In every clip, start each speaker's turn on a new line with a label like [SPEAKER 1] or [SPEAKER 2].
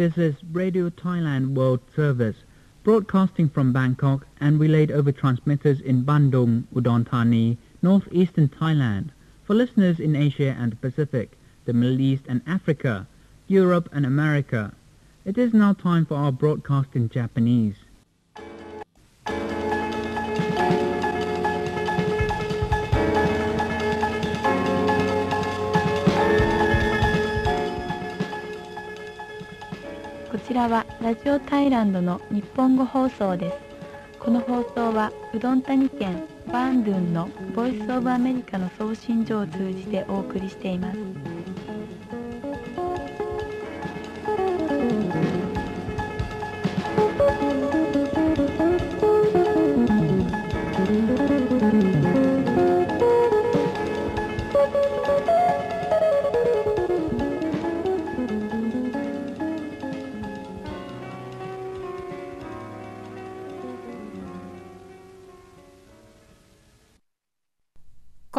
[SPEAKER 1] This is Radio Thailand World Service, broadcasting from Bangkok and relayed over transmitters in Bandung, Udon Thani, northeastern Thailand, for listeners in Asia and the Pacific, the Middle East and Africa, Europe and America. It is now time for our broadcast in Japanese.
[SPEAKER 2] らはラジオタイランドの日本語放送です。この放送はうどん谷県バーンドゥンのボイスオブアメリカの送信所を通じてお送りしています。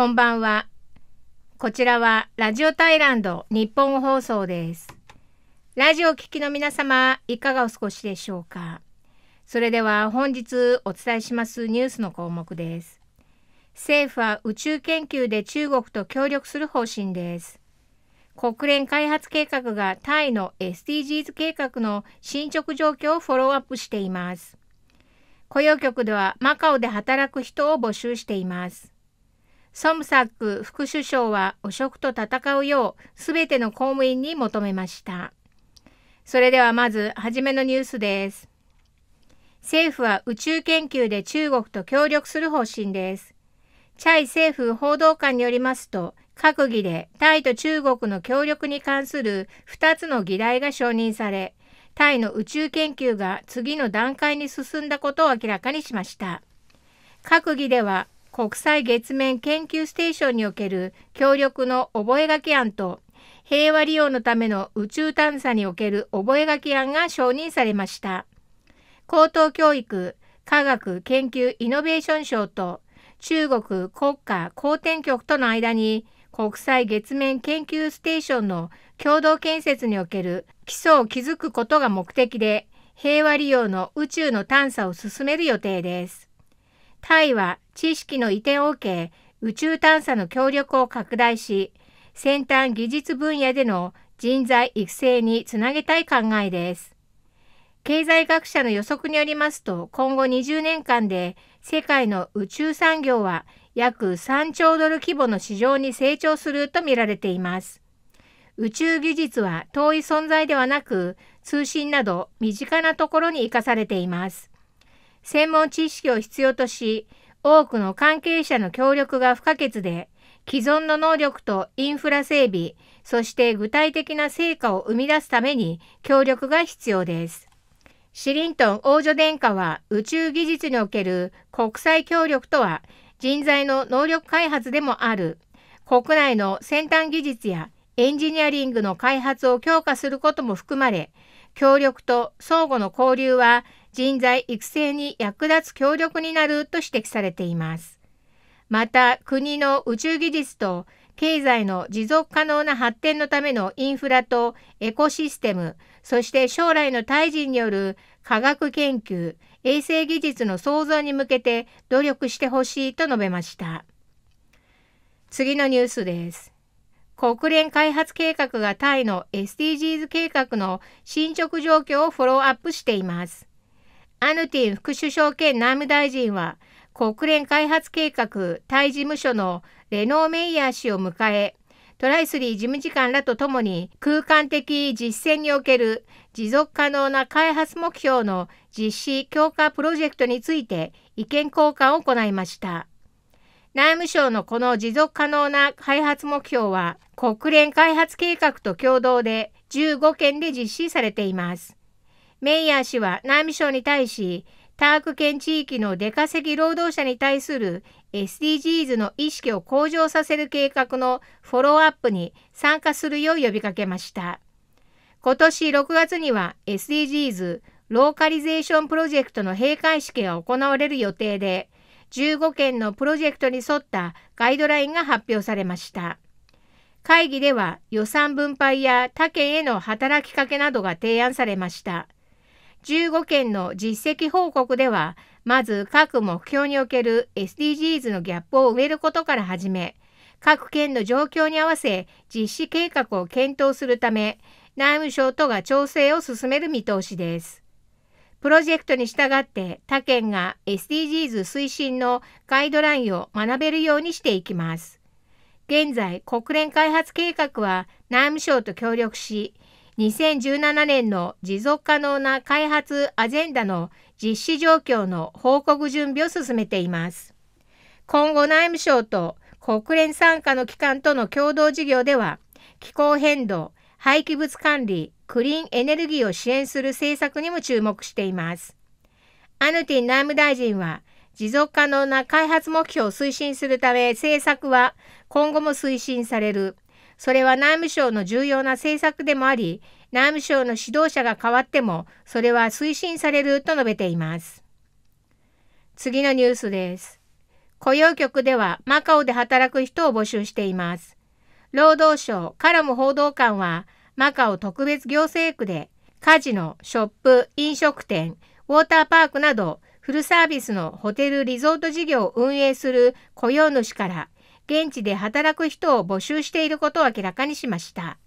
[SPEAKER 3] こんばんは。こちらはラジオタイランド日本放送です。ラジオを聴きの皆様、いかがお過ごしでしょうか？それでは本日お伝えしますニュースの項目です。政府は宇宙研究で中国と協力する方針です。国連開発計画がタイの SDGs 計画の進捗状況をフォローアップしています。雇用局ではマカオで働く人を募集しています。ソムサック副首相は汚職と戦うようすべての公務員に求めました。それではまずはじめのニュースです。政府は宇宙研究で中国と協力する方針です。チャイ政府報道官によりますと、閣議でタイと中国の協力に関する2つの議題が承認され、タイの宇宙研究が次の段階に進んだことを明らかにしました。閣議では国際月面研究ステーションにおける協力の覚書案と平和利用のための宇宙探査における覚書案が承認されました。高等教育科学研究イノベーション省と中国国家公転局との間に国際月面研究ステーションの共同建設における基礎を築くことが目的で平和利用の宇宙の探査を進める予定です。タイは知識の移転を受け、宇宙探査の協力を拡大し、先端技術分野での人材育成につなげたい考えです。経済学者の予測によりますと、今後20年間で世界の宇宙産業は約3兆ドル規模の市場に成長すると見られています。宇宙技術は遠い存在ではなく、通信など身近なところに生かされています。専門知識を必要とし、多くの関係者の協力が不可欠で、既存の能力とインフラ整備、そして具体的な成果を生み出すために協力が必要です。シリントン王女殿下は宇宙技術における国際協力とは人材の能力開発でもある国内の先端技術やエンジニアリングの開発を強化することも含まれ協力と相互の交流は人材育成に役立つ協力になると指摘されています。また国の宇宙技術と経済の持続可能な発展のためのインフラとエコシステム、そして将来のタイ人による科学研究、衛星技術の創造に向けて努力してほしいと述べました。次のニュースです。国連開発計画がタイの SDGs 計画の進捗状況をフォローアップしています。アヌティン副首相兼内務大臣は国連開発計画タイ事務所のレノー・メイヤー氏を迎え、トライスリー事務次官らとともに空間的実践における持続可能な開発目標の実施強化プロジェクトについて意見交換を行いました。内務省のこの持続可能な開発目標は国連開発計画と共同で15県で実施されています。メイヤー氏は内務省に対し、ターク県地域の出稼ぎ労働者に対する SDGs の意識を向上させる計画のフォローアップに参加するよう呼びかけました。今年6月には SDGs ローカリゼーションプロジェクトの閉会式が行われる予定で、15件のプロジェクトに沿ったガイドラインが発表されました。会議では予算分配や他県への働きかけなどが提案されました。15件の実績報告では、まず各目標における SDGs のギャップを埋めることから始め、各県の状況に合わせ実施計画を検討するため、内務省とが調整を進める見通しです。プロジェクトに従って他県が SDGs 推進のガイドラインを学べるようにしていきます。現在、国連開発計画は内務省と協力し、2017年の持続可能な開発アジェンダの実施状況の報告準備を進めています。今後内務省と国連参加の機関との共同事業では、気候変動、廃棄物管理、クリーンエネルギーを支援する政策にも注目しています。アヌティン内務大臣は、持続可能な開発目標を推進するため政策は今後も推進される。それは内務省の重要な政策でもあり、内務省の指導者が変わっても、それは推進されると述べています。次のニュースです。雇用局ではマカオで働く人を募集しています。労働省カラム報道官は、マカオ特別行政区でカジノ、ショップ、飲食店、ウォーターパークなどフルサービスのホテル・リゾート事業を運営する雇用主から現地で働く人を募集していることを明らかにしました。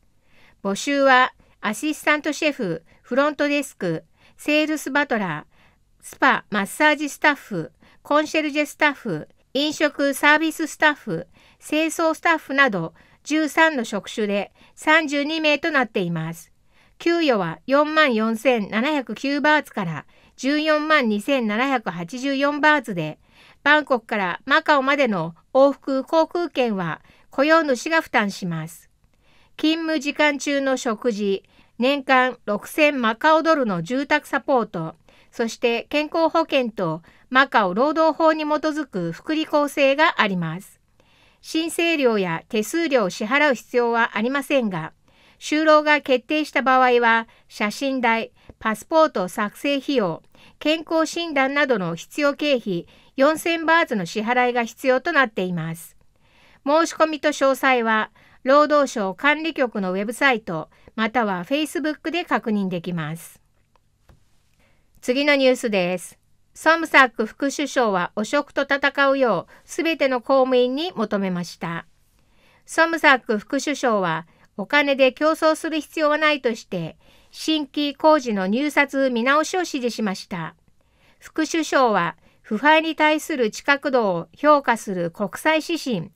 [SPEAKER 3] 募集はアシスタントシェフ、フロントデスク、セールスバトラー、スパ、マッサージスタッフ、コンシェルジェスタッフ、飲食サービススタッフ、清掃スタッフなど13の職種で32名となっています。給与は44,709バーツから14万2784バーツで、バンコクからマカオまでの往復航空券は雇用主が負担します。勤務時間中の食事、年間6000マカオドルの住宅サポート、そして健康保険とマカオ労働法に基づく福利厚生があります。申請料や手数料を支払う必要はありませんが、就労が決定した場合は、写真代、パスポート作成費用、健康診断などの必要経費4000バーツの支払いが必要となっています。申し込みと詳細は、労働省管理局のウェブサイト、または Facebook で確認できます。次のニュースです。ソムサック副首相は汚職と戦うようすべての公務員に求めました。ソムサック副首相はお金で競争する必要はないとして新規工事の入札見直しを指示しました。副首相は腐敗に対する知覚度を評価する国際指針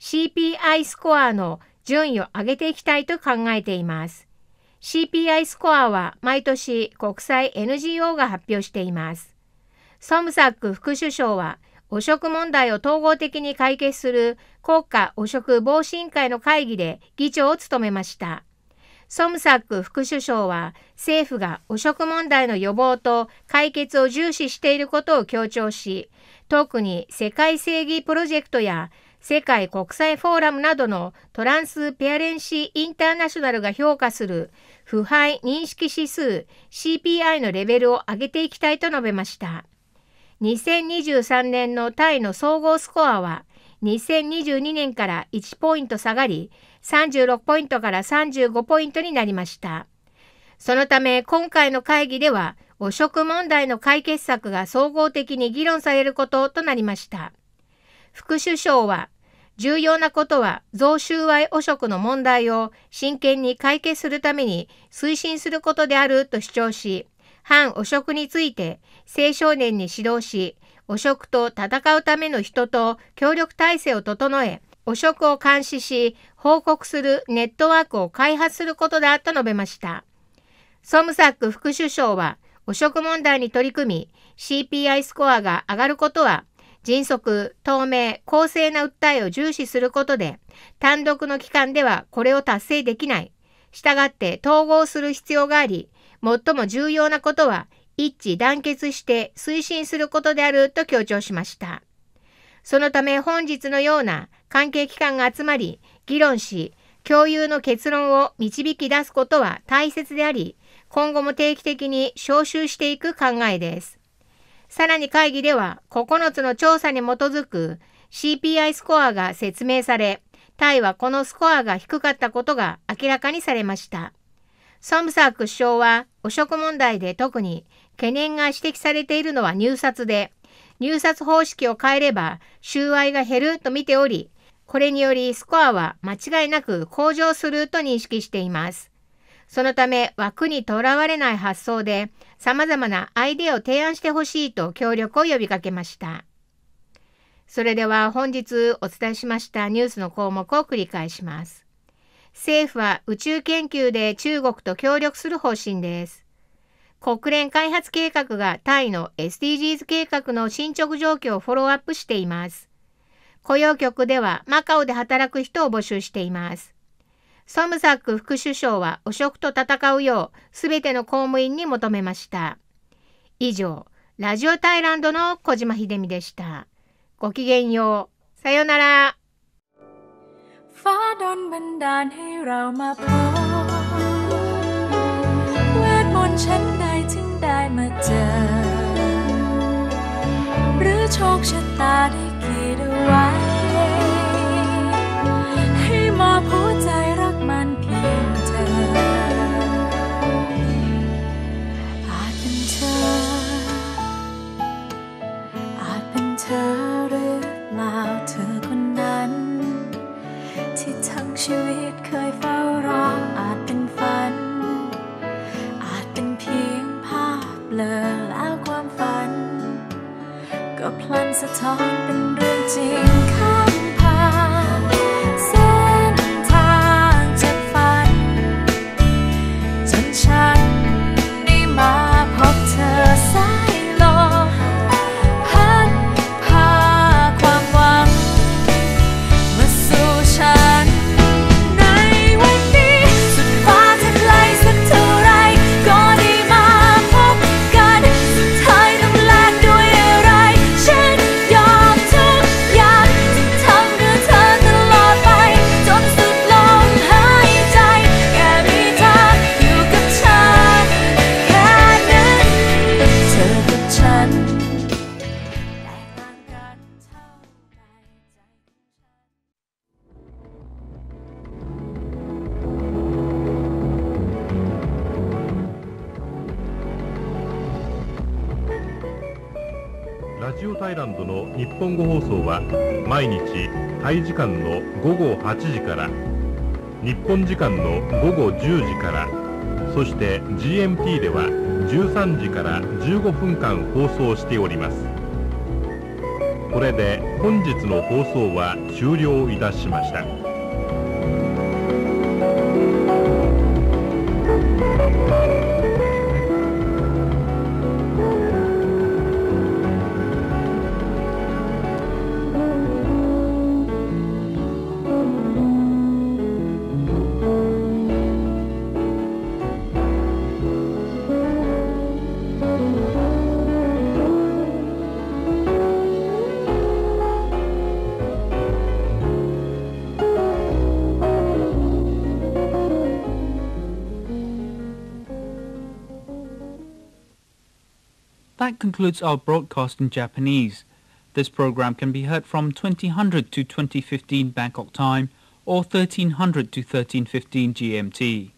[SPEAKER 3] CPI スコアの順位を上げていきたいと考えています。CPI スコアは毎年国際 NGO が発表しています。ソムサック副首相は、汚職問題を統合的に解決する国家汚職防止委員会の会議で議長を務めました。ソムサック副首相は政府が汚職問題の予防と解決を重視していることを強調し、特に世界正義プロジェクトや世界国際フォーラムなどのトランスペアレンシーインターナショナルが評価する腐敗認識指数 CPI のレベルを上げていきたいと述べました。2023年のタイの総合スコアは2022年から1ポイント下がり36ポイントから35ポイントになりました。そのため今回の会議では汚職問題の解決策が総合的に議論されることとなりました。副首相は重要なことは贈収賄汚職の問題を真剣に解決するために推進することであると主張し、反汚職について青少年に指導し、汚職と戦うための人と協力体制を整え、汚職を監視し、報告するネットワークを開発することだと述べました。ソムサック副首相は、汚職問題に取り組み、CPI スコアが上がることは、迅速、透明、公正な訴えを重視することで、単独の機関ではこれを達成できない。したがって統合する必要があり、最も重要なことは一致団結して推進することであると強調しました。そのため本日のような関係機関が集まり、議論し、共有の結論を導き出すことは大切であり、今後も定期的に招集していく考えです。さらに会議では9つの調査に基づく CPI スコアが説明され、タイはこのスコアが低かったことが明らかにされました。ソムサーク首相は汚職問題で特に懸念が指摘されているのは入札で、入札方式を変えれば収賄が減ると見ており、これによりスコアは間違いなく向上すると認識しています。そのため枠にとらわれない発想で様々なアイデアを提案してほしいと協力を呼びかけました。それでは本日お伝えしましたニュースの項目を繰り返します。政府は宇宙研究で中国と協力する方針です。国連開発計画がタイの SDGs 計画の進捗状況をフォローアップしています。雇用局ではマカオで働く人を募集しています。ソムサック副首相は汚職と戦うようすべての公務員に求めました。以上、ラジオタイランドの小島秀美でした。ごきげんよう。さよなら。ฟ้าดนบันดาลให้เรามาพบเวทมนต์ชั้นใดถึงได้ มาเจอ หรือโชคชะตาได้คิด ก็พลันสะท้อนเป็นเรื่องจริงค่ะ
[SPEAKER 4] ラジオタイランドの日本語放送は毎日タイ時間の午後8時から日本時間の午後10時からそして GMT では13時から15分間放送しております。これで本日の放送は終了いたしました。
[SPEAKER 1] That concludes our broadcast in Japanese. This program can be heard from 2000 to 2015 Bangkok time or 1300 to 1315 GMT.